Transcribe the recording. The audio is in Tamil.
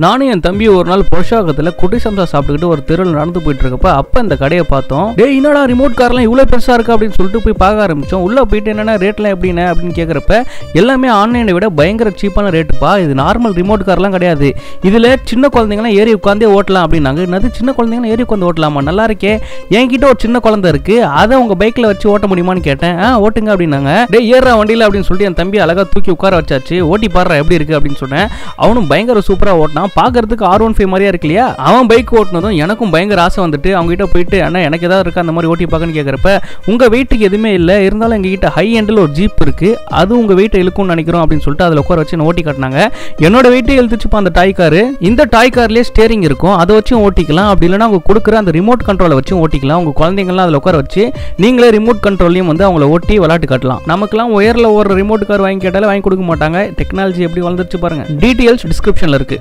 நானும் என் தம்பி ஒரு நாள் பொருஷாகத்துல குட்டி சம்சா சாப்பிட்டுக்கிட்டு ஒரு தெருவில் நடந்து போயிட்டு இருக்கப்ப அப்போ இந்த கடையை பார்த்தோம். டே என்னடா ரிமோட் கார்லாம் இவ்வளோ பெருசாக இருக்கு அப்படின்னு சொல்லிட்டு போய் பார்க்க ஆரம்பிச்சோம். உள்ளே போயிட்டு என்னென்ன ரேட்லாம் எப்படின்னு அப்படின்னு கேட்குறப்ப எல்லாமே ஆன்லைனை விட பயங்கர சீப்பான ரேட்டுப்பா இது நார்மல் ரிமோட் கார்லாம் கிடையாது. இதில் சின்ன குழந்தைங்களாம் ஏறி உட்காந்தே ஓட்டலாம் அப்படின்னாங்க. என்னது சின்ன குழந்தைங்களாம் ஏறி உட்காந்து ஓட்டலாமா? நல்லா இருக்கே. என்கிட்ட ஒரு சின்ன குழந்தை இருக்கு. அதை உங்க பைக்கில் வச்சு ஓட்ட முடியுமான்னு கேட்டேன். ஆ ஓட்டுங்க அப்படின்னாங்க. டேய் ஏறா வண்டியில் அப்படின்னு சொல்லிட்டு என் தம்பி அழகா தூக்கி உட்கார வச்சாச்சு. ஓட்டி பாடுறா எப்படி இருக்கு அப்படின்னு சொன்னேன். அவனும் பயங்கர சூப்பரா ஓட்டினான் பார்க்கறதுக்கு ஆர் ஒன் ஃபைவ் மாதிரியா இருக்கு இல்லையா? அவன் பைக் ஓட்டினதும் எனக்கும் பயங்கர ஆசை வந்துட்டு அவங்க கிட்ட போயிட்டு அண்ணா எனக்கு ஏதாவது இருக்கா? அந்த மாதிரி ஓட்டி பார்க்கன்னு கேட்குறப்ப உங்க வெயிட்டுக்கு எதுவுமே இல்லை. இருந்தாலும் எங்ககிட்ட ஹை ஹேண்டில் ஒரு ஜீப் இருக்கு. அது உங்க வெயிட்டை இழுக்கும்னு நினைக்கிறோம் அப்படின்னு சொல்லிட்டு அதில் உட்கார வச்சு ஓட்டி காட்டினாங்க. என்னோட வெயிட்டை எழுத்துச்சுப்பா அந்த டாய் காரு இந்த டாய் கார்லேயே ஸ்டேரிங் இருக்கும். அதை வச்சும் ஓட்டிக்கலாம். அப்படி இல்லைன்னா அவங்க கொடுக்குற அந்த ரிமோட் கண்ட்ரோலை வச்சும் ஓட்டிக்கலாம். உங்க குழந்தைங்களாம் அதில் உட்கார வச்சு நீங்களே ரிமோட் கண்ட்ரோல்லையும் வந்து அவங்கள ஓட்டி விளாட்டு காட்டலாம். நமக்குலாம் ஒயரில் ஓடுற ரிமோட் கார் வாங்கி கேட்டாலே வாங்கி கொடுக்க மாட்டாங்க. டெக்னாலஜி எப்படி வளர்ந்துருச்சு பாருங்க. டீட்டெயில்ஸ் டிஸ்கிரிப்ஷனில் இருக்கு.